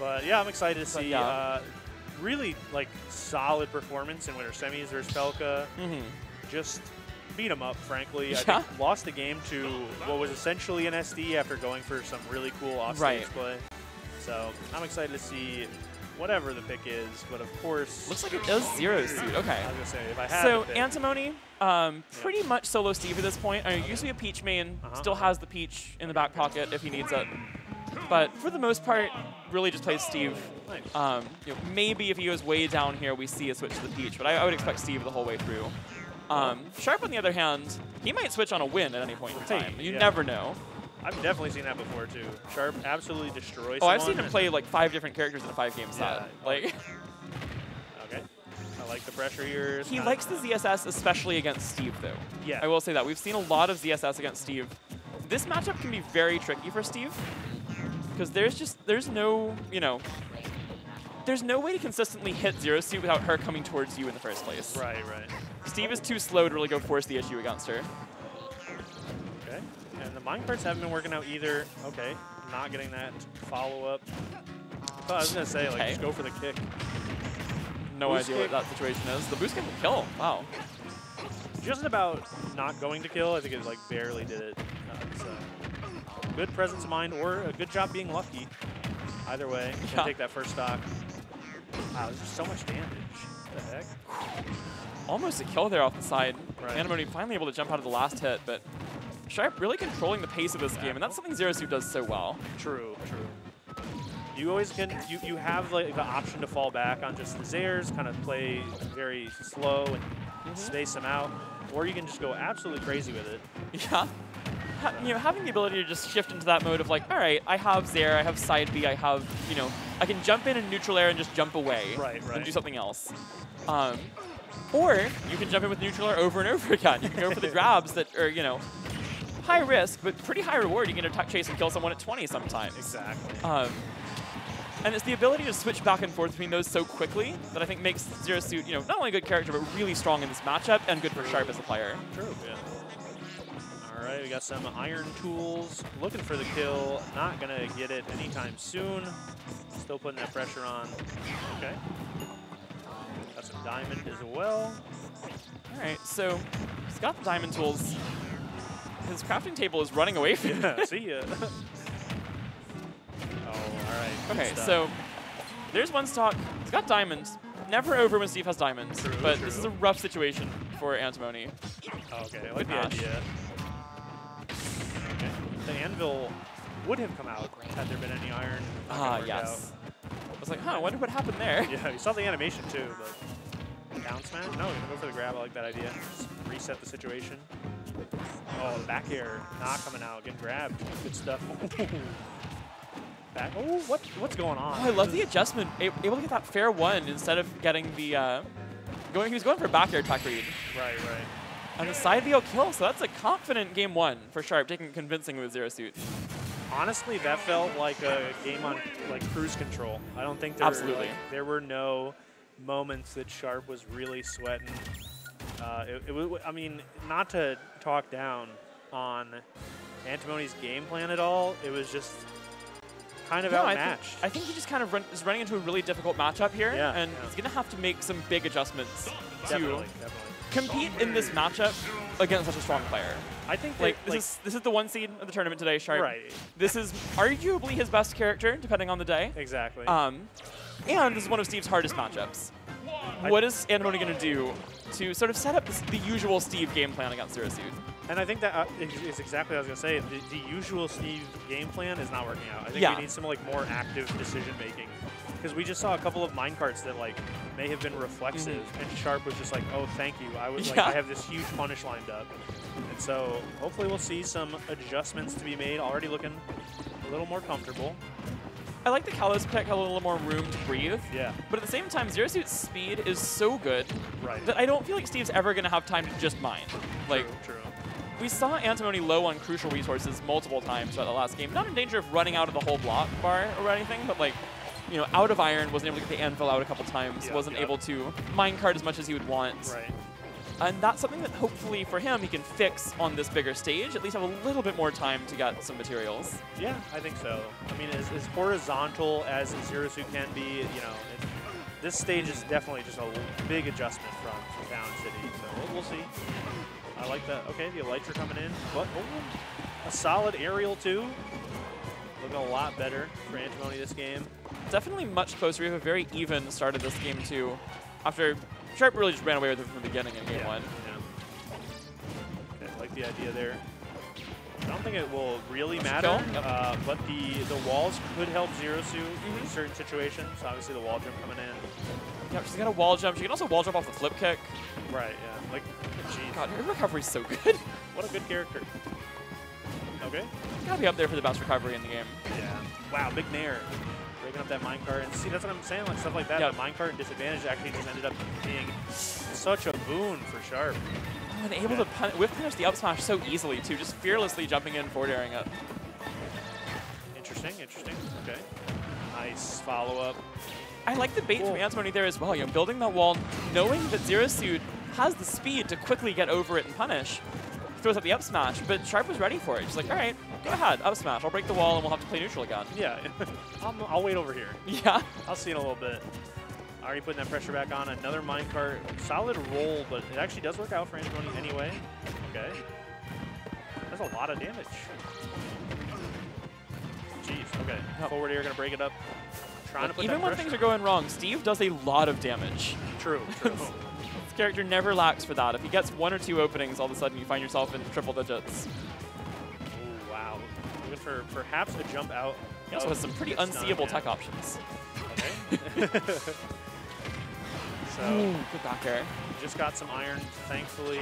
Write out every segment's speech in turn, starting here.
But yeah, I'm excited to see yeah. uh, really like solid performance in winners semis versus Pelka. Mm-hmm. Just beat him up, frankly. I think lost the game to what was essentially an SD after going for some really cool offstage Right. play. So I'm excited to see whatever the pick is, but of course. Looks like it it is Zero Suit. Okay. I was gonna say if I had So pick, Antimony, um, pretty much solo Steve at this point. I mean, Okay. usually a Peach main, Uh-huh, still uh-huh. has the Peach in the back pocket if he needs it. But for the most part, really just plays Steve. Um, you know, maybe if he goes way down here, we see a switch to the Peach, but I, I would expect Steve the whole way through. Um, Sharp, on the other hand, he might switch on a win at any point in time. You yeah. never know. I've definitely seen that before too. Sharp absolutely destroys. Oh, I've seen him play like five different characters in a five-game set. Yeah. Like, Okay. I like the pressure here. He likes the ZSS, especially against Steve, though. Yeah. I will say that. We've seen a lot of ZSS against Steve. This matchup can be very tricky for Steve because there's just, there's no, you know, there's no way to consistently hit Zero Suit without her coming towards you in the first place. Right, right. Steve is too slow to really go force the issue against her. Okay. And the minecarts haven't been working out either. Okay. Not getting that follow up. But I was gonna say, like, Okay. just go for the kick. No Boost idea kick. what that situation is. The boost kick will kill. Wow. Just about not going to kill. I think it like barely did it. Uh, so good presence of mind or a good job being lucky. Either way, Yeah. gonna take that first stock. Wow, there's just so much damage. What the heck? Almost a kill there off the side. Right. Antimony finally able to jump out of the last hit, but Sharp really controlling the pace of this game, and that's something Zero Suit does so well. True, true. You always can, you, you have like the option to fall back on just the Zairs, kind of play very slow and Mm-hmm. space them out, or you can just go absolutely crazy with it. Yeah. You know, having the ability to just shift into that mode of like, all right, I have Zair, I have side B, I have, you know, I can jump in and neutral air and just jump away Right, and do something else. Um, or you can jump in with neutral air over and over again. You can go for the grabs that are, you know, high risk, but pretty high reward. You can attack chase and kill someone at 20 sometimes. Exactly. Um, and it's the ability to switch back and forth between those so quickly that I think makes Zero Suit, you know, not only a good character, but really strong in this matchup and good for Sharp as a player. True, yeah. All right, we got some iron tools. Looking for the kill. Not going to get it anytime soon. Still putting that pressure on. Okay. Got some diamond as well. All right, so he's got the diamond tools. His crafting table is running away from him. Yeah, see ya. oh, all right. Okay, so there's one stock. He's got diamonds. Never over when Steve has diamonds, True, but this is a rough situation for Antimony. Oh, okay, I like the idea. The anvil would have come out had there been any iron. Ah, yes. I was like, huh, I wonder what happened there. Yeah, you saw the animation too, but down smash? No, you're gonna go for the grab. I like that idea. Just reset the situation. Oh, the back air not coming out, getting grabbed. Good stuff. back. Oh, what what's going on? Oh, I love the adjustment. Able to get that fair one instead of getting the uh, going. He was going for back air attack read. Right, right. And the side VO kill, so that's a confident game one for Sharp, taking it convincingly with Zero Suit. Honestly, that felt like a game on like cruise control. I don't think there Absolutely. like, there were no moments that Sharp was really sweating. Uh, it, it, wa- I mean, not to talk down on Antimony's game plan at all. It was just kind of No, I outmatched. think, I think he just kind of run, is running into a really difficult matchup here, Yeah, and yeah. he's going to have to make some big adjustments definitely, to definitely. Compete in this matchup against such a strong player. I think that, Like, this is this is the one seed of the tournament today, Sharp. right. This is arguably his best character, depending on the day. Exactly. Um, and this is one of Steve's hardest matchups. I- What is Antimony going to do to sort of set up this, the usual Steve game plan against Zero Suit? And I think that uh, is exactly what I was gonna say. The, the usual Steve game plan is not working out. I think Yeah. we need some like more active decision making because we just saw a couple of minecarts that like may have been reflexive, and Sharp was just like, "Oh, thank you. I was like, Mm-hmm. I have this huge punish lined up." And so hopefully we'll see some adjustments to be made. Already looking a little more comfortable. I like the Kalos pick, had a little more room to breathe. Yeah. But at the same time, Zero Suit's speed is so good Right. that I don't feel like Steve's ever going to have time to just mine. Like, true. true. we saw Antimony low on crucial resources multiple times throughout the last game. Not in danger of running out of the whole block bar or anything, but like, you know, out of iron, wasn't able to get the anvil out a couple times, Yeah, wasn't yeah. able to minecart as much as he would want. Right. And that's something that hopefully for him he can fix on this bigger stage, at least have a little bit more time to get some materials. Yeah, I think so. I mean, as, as horizontal as Zero Suit can be, you know, it, this stage is definitely just a big adjustment from, from Town City. So we'll, we'll see. I like that. Okay, the lights are coming in, but oh, a solid aerial too. Looking a lot better for Antimony this game. Definitely much closer. We have a very even start of this game too. After Sharp really just ran away with it from the beginning in game yeah, one. Yeah. Okay, like the idea there. I don't think it will really matter, Yep. uh, but the, the walls could help Zero Suit Mm-hmm. in certain situations. Obviously, the wall jump coming in. Yep, she's got a wall jump. She can also wall jump off the flip kick. Right, yeah. Like, jeez. God, her recovery's so good. What a good character. Okay. Gotta be up there for the best recovery in the game. Yeah. Wow, big nair. Up that minecart. And see, that's what I'm saying, like stuff like that. Yeah. The minecart disadvantage actually just ended up being such a boon for Sharp. Oh, and able to pun whiff punish the up smash so easily too, just fearlessly jumping in, forward airing it. Interesting, interesting. Okay. Nice follow-up. I like the bait Cool. from Antimony there as well. You know, building that wall, knowing that Zero Suit has the speed to quickly get over it and punish. Throws up the up smash, but Sharp was ready for it. She's like, all right, go ahead, up smash. I'll break the wall and we'll have to play neutral again. Yeah. I'll, I'll wait over here. Yeah. I'll see in a little bit. Already putting that pressure back on. Another minecart. Solid roll, but it actually does work out for Antimony anyway. Okay. That's a lot of damage. Jeez. Okay. Yep. Forward air, gonna break it up. Trying to put Even when pressure. things are going wrong, Steve does a lot of damage. True. True. This character never lacks for that. If he gets one or two openings, all of a sudden you find yourself in triple digits. Ooh, wow. Looking for perhaps a jump out. He also oh, has some pretty unseeable tech options. Okay. so Ooh, good back air. just got some iron, thankfully.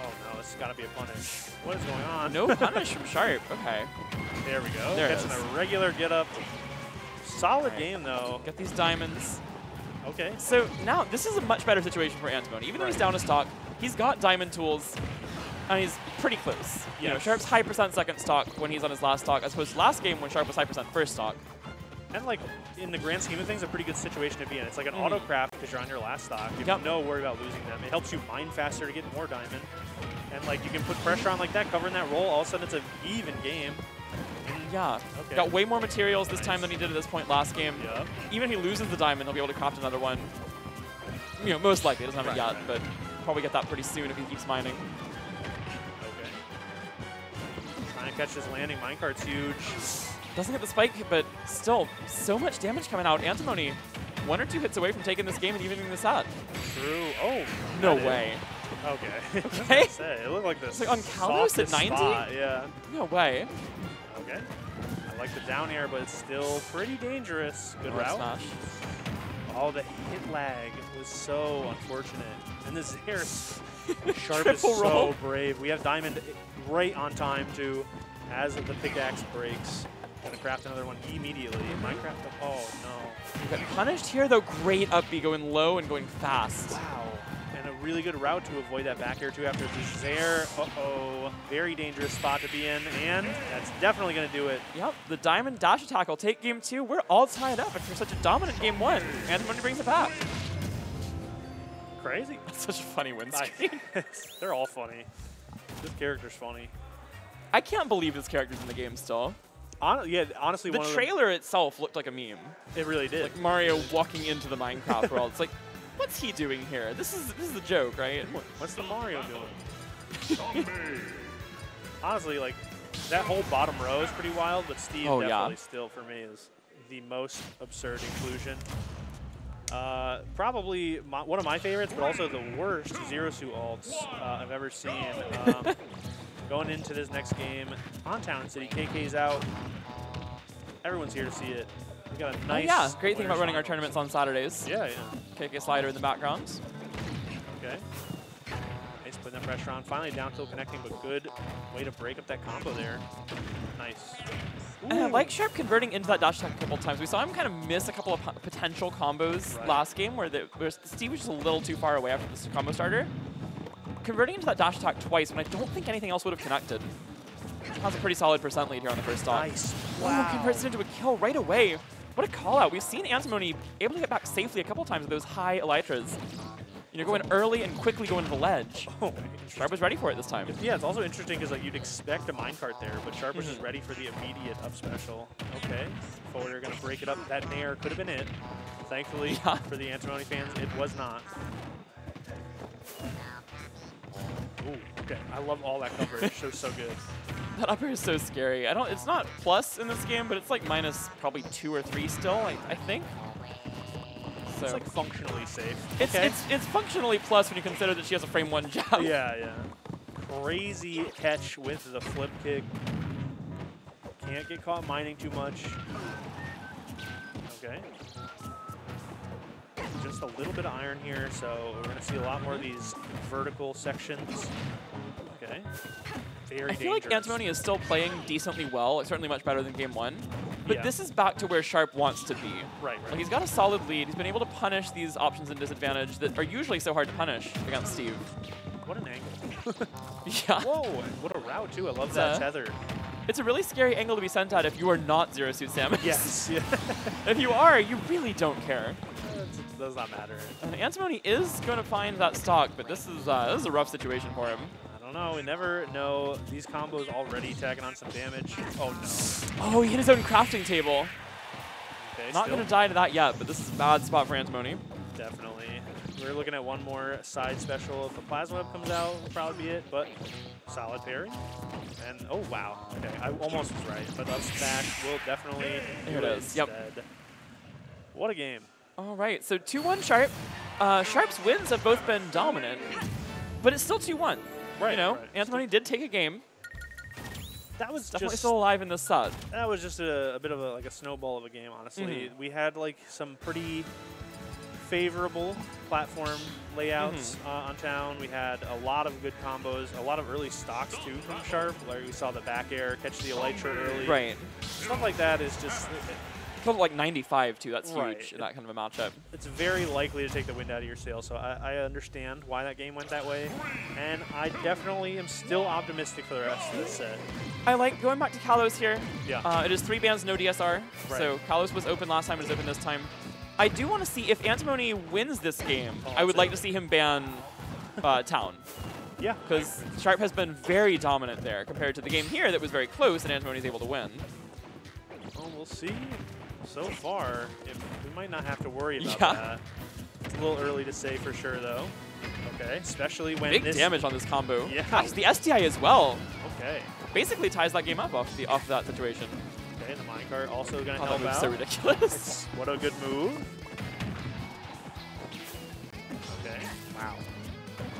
Oh no, this has got to be a punish. What is going on? No punish from Sharp. Okay. There we go. There it Catching is. a regular get up. Solid Alright. game though. Get these diamonds. Okay. So now this is a much better situation for Antimony. Even though he's down to stock, he's got diamond tools, and he's pretty close. You know, Sharp's high percent second stock when he's on his last stock, as opposed to last game when Sharp was high percent first stock. And like in the grand scheme of things, a pretty good situation to be in. It's like an Mhm. auto craft because you're on your last stock. You Yep. have no worry about losing them. It helps you mine faster to get more diamond. And like you can put pressure on like that, covering that roll. All of a sudden, it's an even game. Yeah. Okay. Got way more materials this Nice. time than he did at this point last game. Yeah. Even if he loses the diamond, he'll be able to craft another one. You know, most likely. He doesn't have it Right, yet, right. but probably get that pretty soon if he keeps mining. Okay. Trying to catch this landing. Minecart's huge. Doesn't get the spike, but still, so much damage coming out. Antimony, one or two hits away from taking this game and evening this out. True. Oh. No that is- way. Okay. Okay. Say, it looked like this. It's like on Kalos at 90? Yeah. No way. Okay. I like the down air, but it's still pretty dangerous. Good oh, Up route. Smash. Oh, the hit lag was so unfortunate. And this Zair Sharp is so roll. brave. We have Diamond right on time, too, as the pickaxe breaks. Gonna craft another one immediately. Minecraft, the oh no. You got punished here, though. Great up B, going low and going fast. Wow. And really good route to avoid that back air, too, after the Zair. Uh-oh. Very dangerous spot to be in, and that's definitely gonna do it. Yep, the diamond dash attack will take game two. We're all tied up after such a dominant game one. Antimony brings it back. Crazy. That's such a funny win screen. They're all funny. This character's funny. I can't believe this character's in the game still. Hon- yeah, honestly, The trailer itself looked like a meme. it really did. Like Mario walking into the Minecraft world. It's like, what's he doing here? This is this is a joke, right? What's the Mario doing? Honestly, like that whole bottom row is pretty wild, but Steve Oh, yeah. definitely still for me is the most absurd inclusion. Uh, probably my, one of my favorites, but also the worst Zero Suit alts uh, I've ever seen. Um, going into this next game on Town City, KK's out. Everyone's here to see it. We got a Oh, nice. yeah, great thing about running our tournaments on Saturdays. Yeah, yeah. KK slider in the background. Okay. Nice putting that pressure on. Finally down tilt connecting, but good way to break up that combo there. Nice. And I like Sharp converting into that dash attack a couple times. We saw him kind of miss a couple of potential combos Right. last game where, the, where Steve was just a little too far away after the combo starter. Converting into that dash attack twice when I don't think anything else would have connected. Has a pretty solid percent lead here on the first stock. Nice. Ooh, Wow. converts it into a kill right away. What a call out. We've seen Antimony able to get back safely a couple times with those high Elytras. You know, going early and quickly going to the ledge. Oh, Sharp was ready for it this time. Yeah, it's also interesting because like you'd expect a minecart there, but Sharp was just Mhm. ready for the immediate up special. Okay, forwarder gonna break it up. That nair could have been it. Thankfully Yeah. for the Antimony fans, it was not. Ooh, okay. I love all that coverage. It shows so good. That upper is so scary. I don't. It's not plus in this game, but it's like minus probably two or three still. I, I think. So It's like functionally safe. it's, okay. it's it's functionally plus when you consider that she has a frame one jab. yeah, yeah. Crazy catch with the flip kick. Can't get caught mining too much. Okay. Just a little bit of iron here, so we're going to see a lot more of mm-hmm. these vertical sections. Okay. Very I feel like. Antimony is still playing decently well. Certainly much better than game one. But Yeah. this is back to where Sharp wants to be. Right, Like he's got a solid lead. He's been able to punish these options and disadvantage that are usually so hard to punish against Steve. What an angle. Yeah. Whoa, what a route, too. I love It's that a- tether. It's a really scary angle to be sent at if you are not Zero Suit Samus. Yes. Yeah. if you are, you really don't care. Does not matter. And Antimony is going to find that stock, but this is uh, this is a rough situation for him. I don't know. We never know. These combos already tagging on some damage. Oh, no. Oh, he hit his own crafting table. Okay, Not going to die to that yet, but this is a bad spot for Antimony. Definitely. We're looking at one more side special. If the Plasma Whip comes out, will probably be it, but solid parry. And, oh, wow. Okay, I almost was right, but up smash will definitely There do it is, yep. What a game. All right, so 2-1 Sharp. Uh, Sharp's wins have both been dominant, but it's still 2-1. Right, You know, right. Antimony did take a game. That was Definitely just still alive in this set. that was just a, a bit of a like a snowball of a game, honestly. Mhm. We had like some pretty favorable platform layouts Mm-hmm. uh, on town. We had a lot of good combos, a lot of early stocks too from Sharp. Like we saw the back air, catch the elytra early. Right. Stuff like that is just Like 95 too. That's Right. huge in that kind of a matchup. it's very likely to take the wind out of your sail. So I, I understand why that game went that way, and I definitely am still optimistic for the rest of this set. I like going back to Kalos here. Yeah. Uh, it is three bands, no DSR. Right. So Kalos was open last time, it is open this time. I do want to see if Antimony wins this game. Oh, I would like to see him ban uh, Town. yeah. Because Sharp has been very dominant there compared to the game here that was very close and Antimony is able to win. Well, we'll see. So far, it, we might not have to worry about Yeah. that. It's a little early to say for sure, though. Okay, especially when Big this. damage on this combo. Yeah. Gosh, the STI as well. Okay. Basically ties that game up off the off that situation. Okay, the minecart also going to Oh, help that out. so ridiculous. What a good move. Okay. Wow.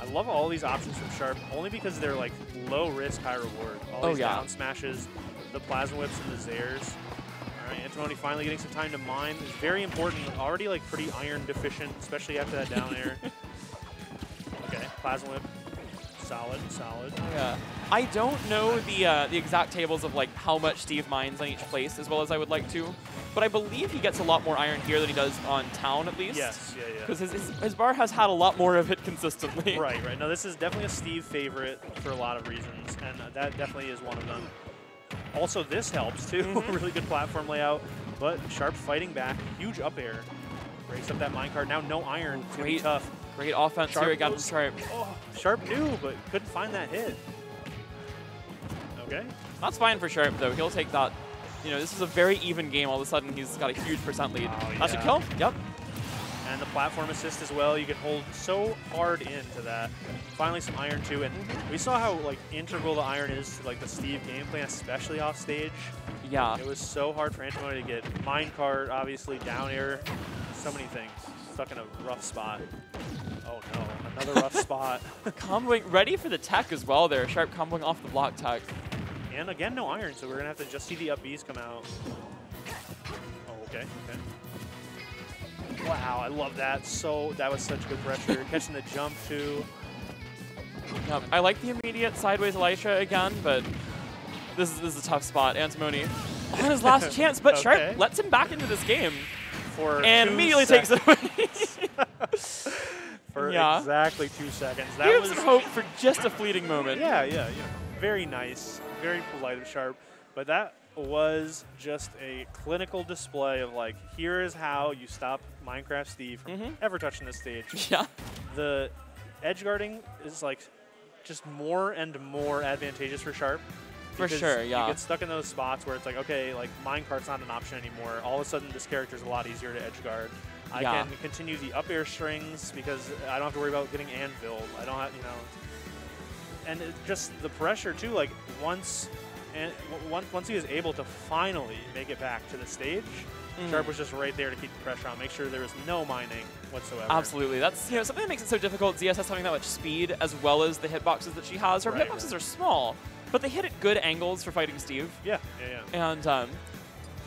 I love all these options from Sharp, only because they're like low risk, high reward. All Oh, these yeah. down smashes, the plasma whips, and the Zairs. Antimony finally getting some time to mine. It's very important. Already like pretty iron deficient, especially after that down air. Okay, plasma whip. Solid, solid. Yeah. I don't know the uh, the exact tables of like how much Steve mines on each place as well as I would like to, but I believe he gets a lot more iron here than he does on town at least. Yes, yeah, yeah. Because his, his, his bar has had a lot more of it consistently. Right, right. No, this is definitely a Steve favorite for a lot of reasons, and uh, that definitely is one of them. Also, this helps too. Mhm. really good platform layout, but Sharp fighting back. Huge up air. Breaks up that minecart. Now no iron. It's Great. tough. Great offense Sharp here again from Sharp. Oh, Sharp knew, but couldn't find that hit. Okay. That's fine for Sharp though. He'll take that. You know, this is a very even game. All of a sudden, he's got a huge percent lead. Oh, That should yeah. kill. Yep. And the platform assist as well. You can hold so hard into that. Finally, some iron too, and we saw how like integral the iron is to like the Steve gameplay, especially off stage. Yeah. It was so hard for Antimony to get minecart, obviously down air, so many things. Stuck in a rough spot. Oh no, another rough spot. Comboing ready for the tech as well there. Sharp comboing off the block tech. And again, no iron, so we're gonna have to just see the up Bs come out. Oh, okay, okay. Wow, I love that. So that was such good pressure. Catching the jump too. Yep. I like the immediate sideways Elytra again, but this is, this is a tough spot. Antimony on his last chance, but Okay. Sharp lets him back into this game For and immediately takes it away. for Yeah. exactly two seconds. That Gives was him hope for just a fleeting moment. Yeah, yeah, yeah. Very nice, very polite of Sharp. But that was just a clinical display of like, here is how you stop Minecraft Steve from Mhm. ever touching this stage. Yeah. the edge guarding is like just more and more advantageous for Sharp. For sure, yeah. You get stuck in those spots where it's like, okay, like minecart's not an option anymore. All of a sudden, this character's a lot easier to edge guard. I Yeah. can continue the up air strings because I don't have to worry about getting anvil. I don't have, you know. And it just the pressure too. Like once, and once once he was able to finally make it back to the stage, Mhm. Sharp was just right there to keep the pressure on, make sure there was no mining whatsoever. Absolutely. That's you know something that makes it so difficult. ZS has having that much speed as well as the hitboxes that she has. Her Right, hitboxes are small, but they hit at good angles for fighting Steve. Yeah, yeah, yeah. And um,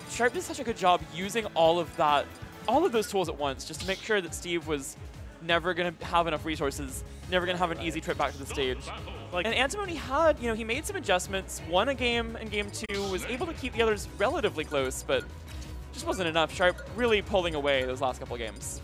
Sharp did such a good job using all of that, all of those tools at once, just to make sure that Steve was never going to have enough resources, never going to have an easy trip back to the stage. Like And Antimony had, you know, he made some adjustments, won a game in game two, was able to keep the others relatively close, but just wasn't enough. Sharp really pulling away those last couple games.